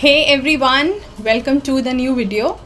hey everyone welcome to the new video.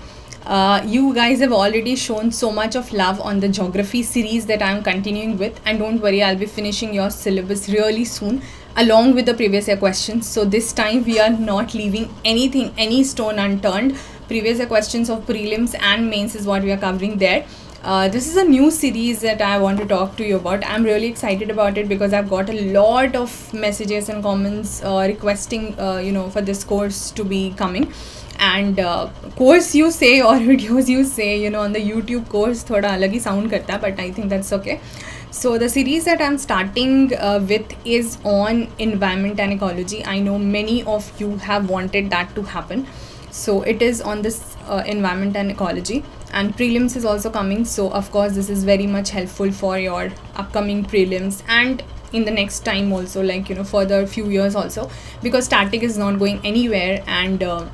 Uh, you guys have already shown so much of love on the geography series that i'm continuing with and don't worry i'll be finishing your syllabus really soon along with the previous year questions. So this time we are not leaving anything any stone unturned. Previous year questions of prelims and mains is what we are covering there uh, this is a new series that I want to talk to you about. I'm really excited about it because I've got a lot of messages and comments uh, requesting, uh, you know, for this course to be coming. And uh, course you say or videos you say, you know, on the YouTube course, thoda alagi sound karta, but I think that's okay. So the series that I'm starting uh, with is on environment and ecology. I know many of you have wanted that to happen. So it is on this uh, environment and ecology and prelims is also coming so of course this is very much helpful for your upcoming prelims and in the next time also like you know further few years also because static is not going anywhere and uh,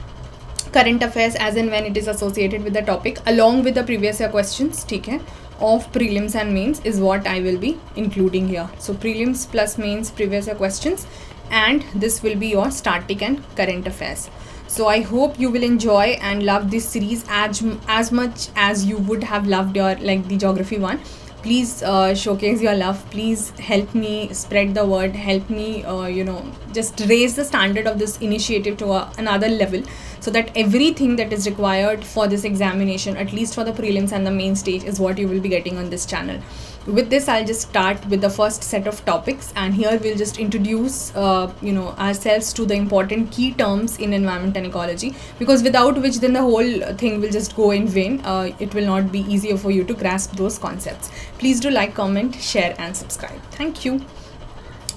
current affairs as and when it is associated with the topic along with the previous year questions okay of prelims and mains is what i will be including here. So prelims plus mains previous year questions and this will be your static and current affairs so i hope you will enjoy and love this series as as much as you would have loved your like the geography one. Please uh, showcase your love. Please help me spread the word. Help me uh, you know just raise the standard of this initiative to a, another level so that everything that is required for this examination at least for the prelims and the main stage is what you will be getting on this channel with this i'll just start with the first set of topics and here we'll just introduce uh, you know ourselves to the important key terms in environment and ecology because without which then the whole thing will just go in vain. Uh, it will not be easier for you to grasp those concepts. Please do like comment share and subscribe. Thank you.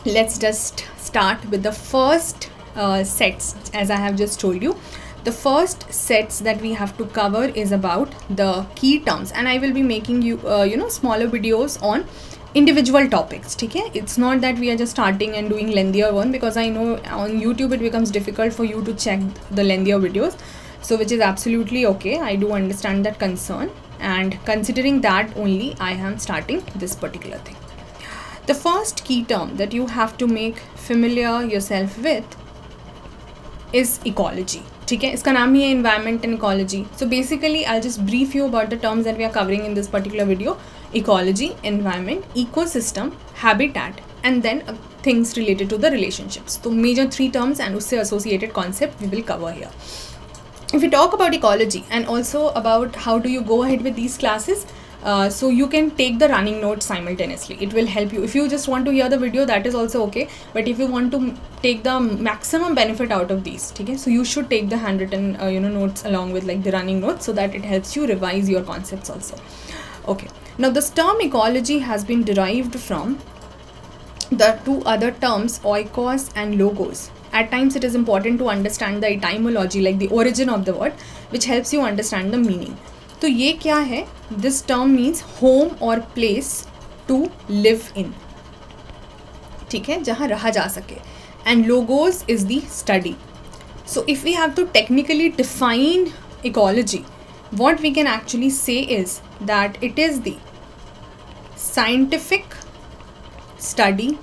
Let's just start with the first uh, sets as i have just told you the first sets that we have to cover is about the key terms and i will be making you uh, you know smaller videos on individual topics okay it's not that we are just starting and doing lengthier one because i know on youtube it becomes difficult for you to check the lengthier videos so which is absolutely okay. I do understand that concern and considering that only i am starting this particular thing. The first key term that you have to make familiar yourself with is ecology ठीक है? इसका नाम ही है environment and ecology so basically I just brief you about the terms that we are covering in this particular video ecology environment ecosystem habitat and then things related to the relationships तो major three terms and उससे associated concept we will cover here if you talk about ecology and also about how do you go ahead with these classes uh, so you can take the running notes simultaneously. It will help you. If you just want to hear the video that is also okay. But if you want to take the maximum benefit out of these okay so you should take the handwritten uh, you know notes along with like the running notes so that it helps you revise your concepts also. Okay. Now this term ecology has been derived from the two other terms oikos and logos. At times it is important to understand the etymology like the origin of the word which helps you understand the meaning तो ये क्या है? This term means home और place to live in ठीक है? जहाँ रहा जा सके। And logos is the study so if we have to technically define ecology what we can actually say is that it is scientific study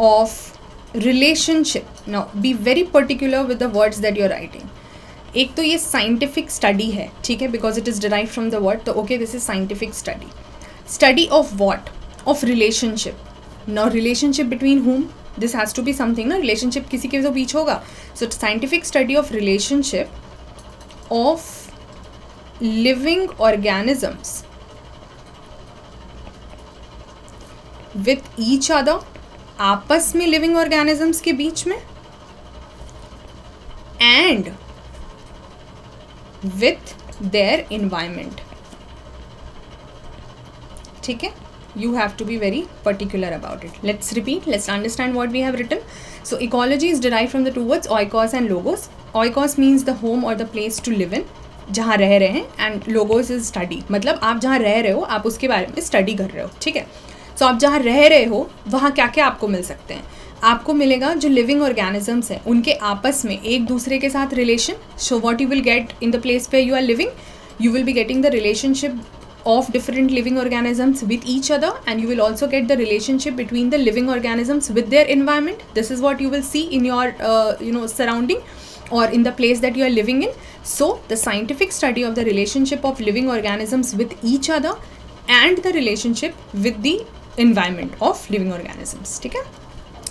of relationship now be very particular with the words that you are writing एक तो ये scientific study है, ठीक है? Because it is derive from the word तो okay this is scientific study study of what of relationship no relationship between whom this has to be something ना relationship किसी के तो बीच होगा. So scientific study of relationship of living organisms with each other आपस में living organisms के बीच में एंड विथ देयर इन्वायरमेंट ठीक है? You have to be very particular about it let's repeat let's understand what we have written so ecology is derive from the two words oikos and logos oikos means the home और the place to live in जहाँ रह रहे हैं and logos is study मतलब आप जहाँ रह रहे हो आप उसके बारे में स्टडी कर रहे हो ठीक है? सो so, आप जहाँ रह रहे हो वहाँ क्या क्या आपको मिल सकते हैं? आपको मिलेगा जो लिविंग ऑर्गेनिजम्स हैं उनके आपस में एक दूसरे के साथ relation so what you will get in the place पे you are living you will be getting the relationship of different living organisms with each other and you will also get the relationship between the living organisms with their environment this is what you will see in your uh, you know surrounding or in the place that you are living in so the scientific study of the relationship of living organisms with each other and the relationship with the environment of living organisms okay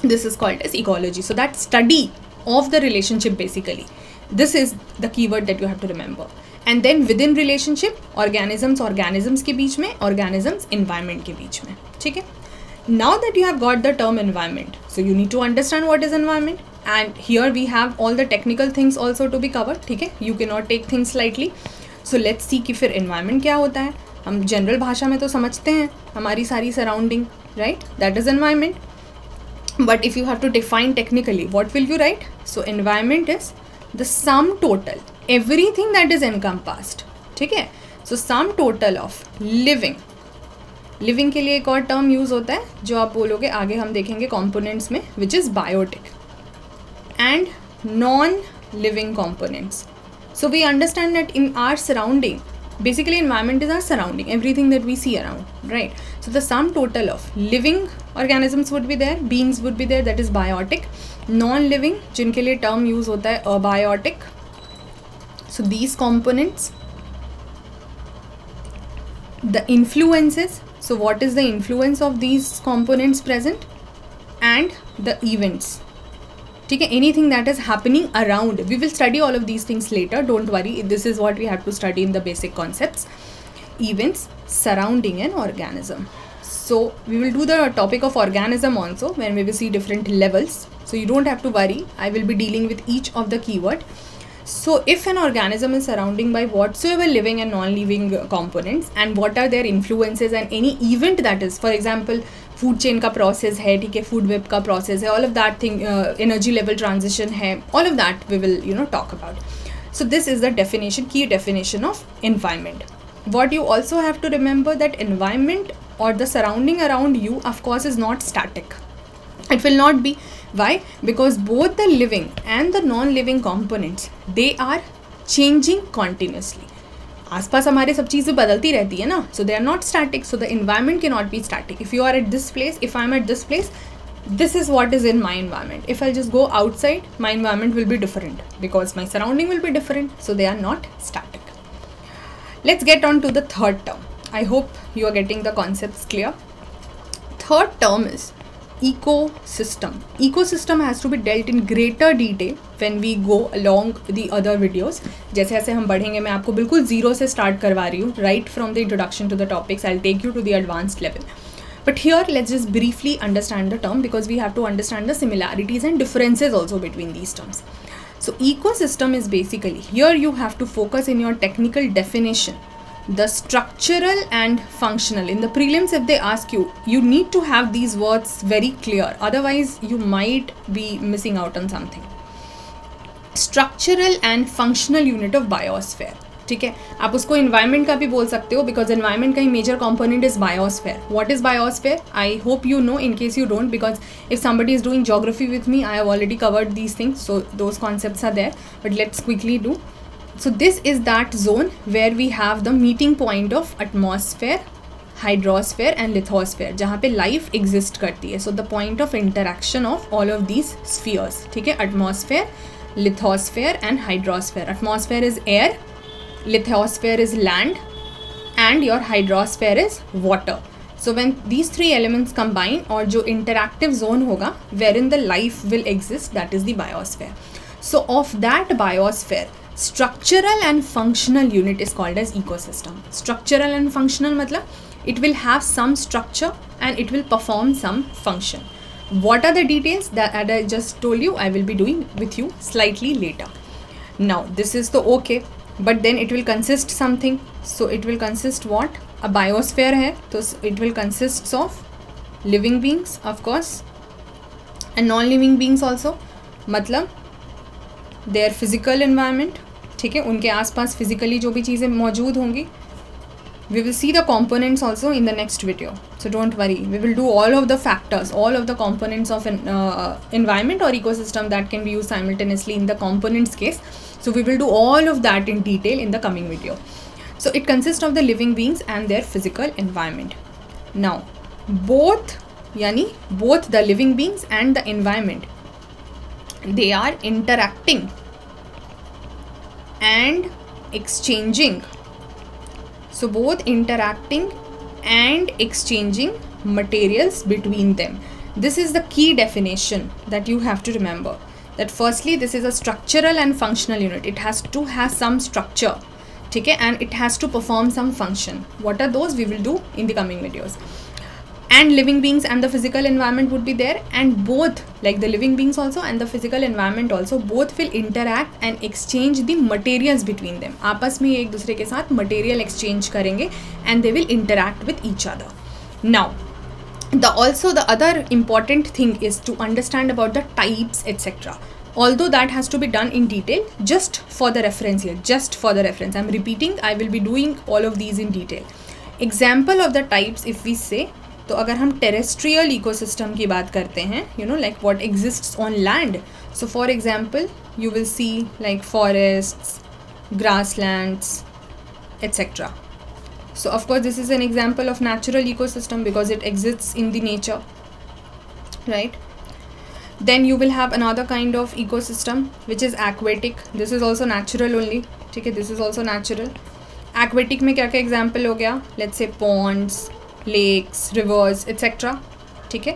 this is called as ecology. So, that study of the relationship, basically, this is the keyword that you have to remember. And then within relationship organisms organisms के बीच में organisms environment के बीच में ठीक है? Now that you have got the term environment so you need to understand what is environment and here we have all the technical things also to be cover ठीक है? You can not take things lightly so let's see कि फिर environment क्या होता है. हम general भाषा में तो समझते हैं, हमारी सारी surrounding right that is environment if you have to define technically what will you write so environment is the sum total everything that is encompassed ठीक है? So sum total of living living के लिए एक और term use होता है, जो आप बोलोगे, आगे हम देखेंगे कॉम्पोनेंट्स में which is biotic and non living components so we understand that in our surrounding basically environment is our surrounding everything that we see around right so the sum total of living organisms would be there beings would be there that is biotic non-living जिनके लिए term use होता है abiotic so these components the influences so what is the influence of these components present and the events ठीक है anything that is happening around we will study all of these things later don't worry this is what we have to study in the basic concepts events surrounding an organism. So we will do the topic of organism also when we will see different levels. So you don't have to worry. I will be dealing with each of the keyword. So if an organism is surrounding by whatsoever living and non-living components and what are their influences and any event that is, for example, food chain का process है ठीक है food web का process है all of that thing energy level transition है all of that we will you no talk about so this is the definition की definition of environment what you also have to remember that environment or the surrounding around you of course is not static it will not be why because both the living and the non living components they are changing continuously आसपास हमारे सब चीज़ें बदलती रहती है ना so they are not static so the environment can not be static if you are at this place if I am eight this place this is what is in my environment if i'll just go outside my environment will be different because my surrounding will be different so they are not static let's get on to the third term i hope you are getting the concepts clear third term is ecosystem ecosystem has to be dealt in greater detail when we go along the other videos जैसे जैसे हम बढ़ेंगे मैं आपको बिल्कुल zero से start करवा रही हूँ right from the introduction to the topics I take you to the advanced level but here let's just briefly understand the term because we have to understand the similarities and differences also between these terms so ecosystem is basically here you have to focus in your technical definition the structural and functional in the prelims if they ask you you need to have these words very clear otherwise you might be missing out on something structural and functional unit of biosphere ठीक है आप उसको environment का भी बोल सकते हो because environment का ही major component is biosphere what is biosphere I hope you know in case you don't because if somebody is doing geography with me I have already covered these things so those concepts are there but let's quickly do so this is that zone where we have the meeting point of atmosphere hydrosphere and lithosphere जहाँ पे life exist करती है so the point of interaction of all of these spheres ठीक है atmosphere lithosphere and hydrosphere atmosphere is air lithosphere is land and your hydrosphere is water so when these three elements combine or जो interactive zone होगा wherein the life will exist that is the biosphere so of that biosphere structural and functional unit is called as ecosystem. Structural and functional matlab it will have some structure and it will perform some function. What are the details that, i just told you i will be doing with you slightly later. Now this is the okay but then it will consist something. So it will consist what? A biosphere hai. So it will consists of living beings of course and non living beings also. Matlab their physical environment ठीक है, उनके आसपास physically जो भी चीज़ें मौजूद होंगी we will see the components also in the next video so don't worry we will do all of the factors all of the components of environment और ecosystem that can be use simultaneously in the components case so we will do all of that in detail in the coming video so it consist of the living beings and their physical environment now both यानी both the living beings and the environment they are interacting and exchanging. So both interacting and exchanging materials between them. This is the key definition that you have to remember. That firstly this is a structural and functional unit. It has to have some structure okay and it has to perform some function. What are those? We will do in the coming videos and living beings and the physical environment would be there and both like the living beings also and the physical environment also both will interact and exchange the materials between them आपस में एक दूसरे के साथ material exchange करेंगे and they will interact with each other now the also the other important thing is to understand about the types etc although that has to be done in detail just for the reference here just for the reference i'm repeating i will be doing all of these in detail example of the types if we say तो अगर हम terrestrial ecosystem की बात करते हैं you know like what exist on land so for example you will see like forest grasslands etcetera so of course this is an example of natural ecosystem because it exist in the nature right then you will have another kind of ecosystem which is aquatic this is also natural only ठीक है? This is also natural aquatic में क्या क्या example हो गया? Let's a ponds lakes rivers etcetera ठीक है?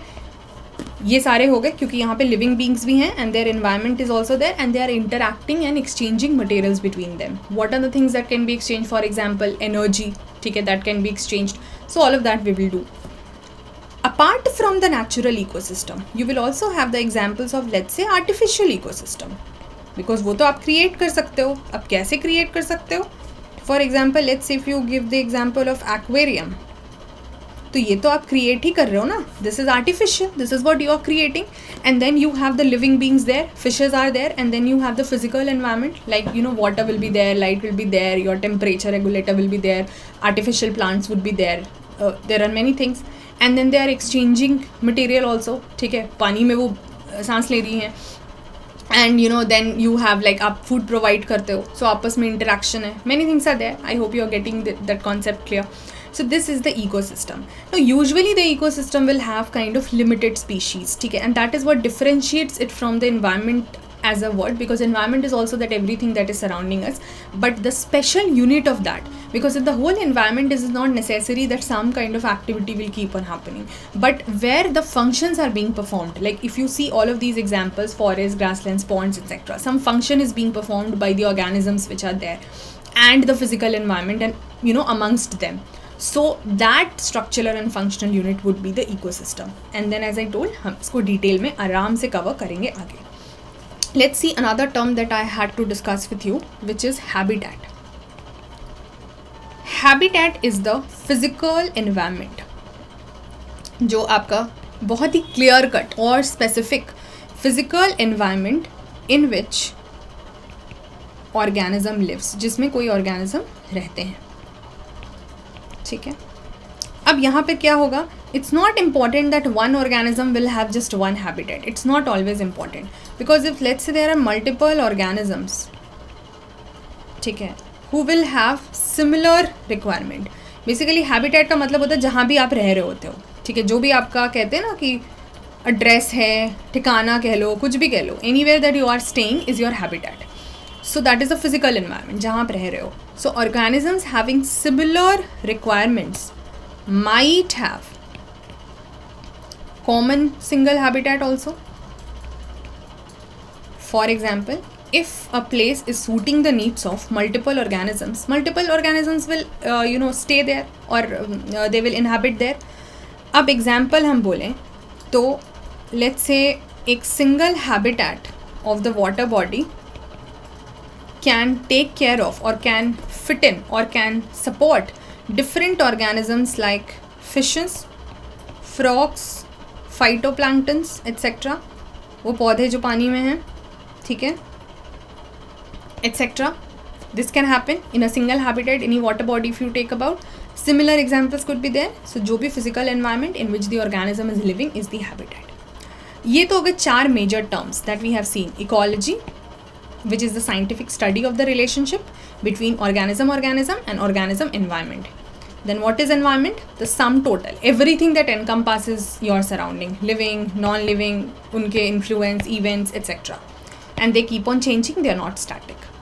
ये सारे हो गए क्योंकि यहाँ पे लिविंग बींग्स भी हैं and their environment is also there and they are interacting and exchanging materials between them what are the things that can be exchange for example energy ठीक है? That can be exchange so all of that we will do apart from the natural ecosystem you will also have the examples of let's a artificial ecosystem because वो तो आप create कर सकते हो. आप कैसे क्रिएट कर सकते हो? For example let's if you give the example of aquarium तो ये तो आप क्रिएट ही कर रहे हो ना? This is artificial this is what you are creating and then you have the living beings there fishes are there and then you have the physical environment like you know water will be there light will be there your temperature regulator will be there artificial plants would be there there are many things and then they are exchanging material also ठीक है? पानी में वो uh, सांस ले रही हैं. And you know then you have like आप फ़ूड प्रोवाइड करते हो. सो आपस में इंटरेक्शन है. Many things are there I hope you are getting that concept clear so this is the ecosystem. Now usually the ecosystem will have kind of limited species okay? And that is what differentiates it from the environment as a word because environment is also that everything that is surrounding us. But the special unit of that because if the whole environment is not necessary that some kind of activity will keep on happening. But where the functions are being performed like if you see all of these examples forests grasslands ponds etc some function is being performed by the organisms which are there and the physical environment and you know amongst them so that structural and functional unit would be the ecosystem and then as I told हम इसको detail में आराम से cover करेंगे आगे। Let's see another term that I had to discuss with you which is habitat habitat is the physical environment जो आपका बहुत ही क्लियर कट और specific physical environment in which organism lives जिसमें कोई ऑर्गेनिज्म रहते हैं। ठीक है। अब यहाँ पर क्या होगा? It's not important that one organism will have just one habitat it's not always important because if let's there are multiple organisms ठीक है who will have similar requirement basically habitat का मतलब होता है जहाँ भी आप रह रहे होते हो। ठीक है, जो भी आपका कहते हैं ना कि एड्रेस है, ठिकाना कह लो, कुछ भी कह लो anywhere that you are staying is your habitat so that is a physical environment जहाँ आप रह रहे हो. So organisms having similar requirements might have common single habitat also for example if a place is suiting the needs of multiple organisms multiple organisms will you know stay there और they will inhabit there अब example हम बोलें तो let's say एक single habitat of the water body can take care of और can fit in और can support different organisms like fishes frogs phytoplanktons etcetera वो पौधे जो पानी में हैं, ठीक है? Etcetera this can happen in a single habitat in the water body if you take about similar examples could भी देर सो जो भी physical environment in which the organism is living is the habitat ये तो हो गए चार major terms that we have seen ecology which is the scientific study of the relationship between organism organism and organism environment then what is environment the sum total everything that encompasses your surrounding living non living unke influence events etc and they keep on changing they are not static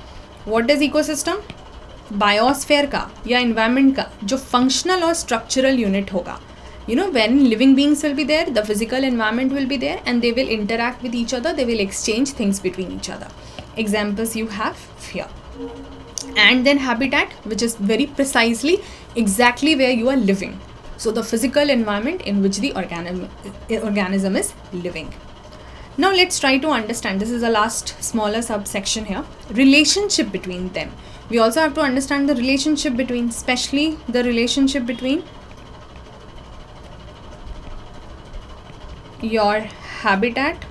what is ecosystem biosphere का या environment का जो functional और structural unit होगा you know when living beings will be there the physical environment will be there and they will interact with each other they will exchange things between each other examples you have here. And then habitat which is very precisely exactly where you are living. So the physical environment in which the organism, eh, organism is living. Now let's try to understand this is the last smaller subsection here relationship between them. We also have to understand the relationship between especially the relationship between your habitat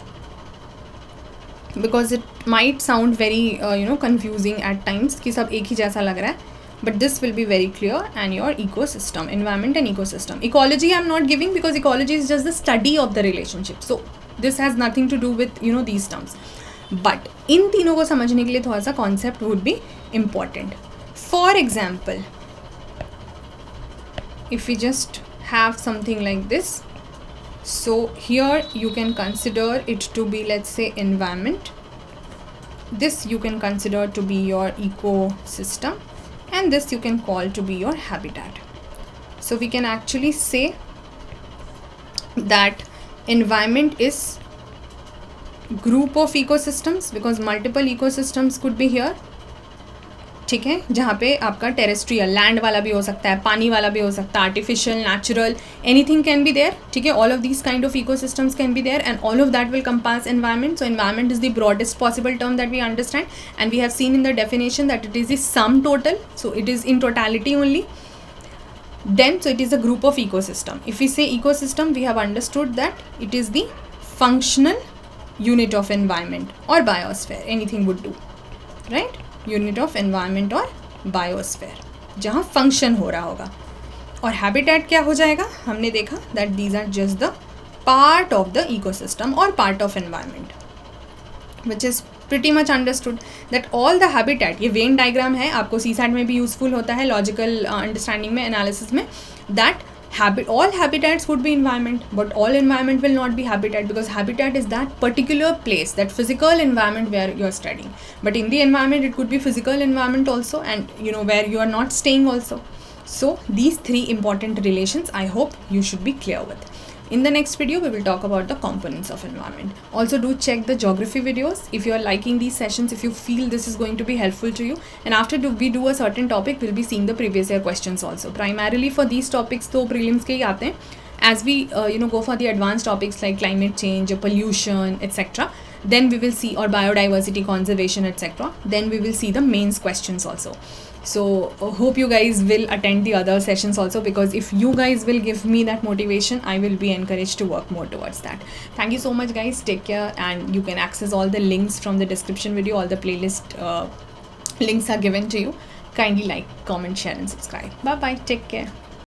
because it might sound very you know confusing at times कि सब एक ही जैसा लग रहा है but this will be very clear and your ecosystem environment and ecosystem ecology I am not giving because ecology is just the study of the relationship so this has nothing to do with you know these terms but इन तीनों को समझने के लिए थोड़ा सा concept would be important for example if you just have something like this so here you can consider it to be let's say environment. This you can consider to be your ecosystem. And this you can call to be your habitat. So we can actually say that environment is group of ecosystems because multiple ecosystems could be here ठीक है, जहाँ पे आपका terrestrial land वाला भी हो सकता है, पानी वाला भी हो सकता है artificial natural anything can be there ठीक है? All of this kind of ecosystems can be there and all of that will compass environment so environment is the broadest possible term that we understand and we have seen in the definition that it is the sum total so it is in totality only then, so it is a group of ecosystem. If we say ecosystem, we have understood that it is the functional unit of environment or biosphere, anything would do, right? Unit of environment और biosphere, जहाँ function हो रहा होगा। और habitat क्या हो जाएगा? हमने देखा that these are just the part of the ecosystem और part of environment which is pretty much understood that all the habitat ये वेन डायग्राम है, आपको सी सैट में भी यूजफुल होता है लॉजिकल अंडरस्टैंडिंग में एनालिसिस में that habit all habitats would be environment but all environment will not be habitat because habitat is that particular place that physical environment where you're studying. But in the environment it could be physical environment also and you know where you are not staying also. So these three important relations i hope you should be clear with in the next video, we will talk about the components of environment. Also do check the geography videos if you are liking these sessions, if you feel this is going to be helpful to you. And after do we do a certain topic, we'll be seeing the previous year questions also. Primarily for these topics, though prelims ke hi aate hain. As we, uh, you know, go for the advanced topics like climate change, pollution, etc. Then we will see or biodiversity conservation, etc. Then we will see the mains questions also so uh, hope you guys will attend the other sessions also because if you guys will give me that motivation i will be encouraged to work more towards that. Thank you so much guys. Take care and you can access all the links from the description video all the playlist uh, links are given to you. Kindly like comment share and subscribe. Bye bye take care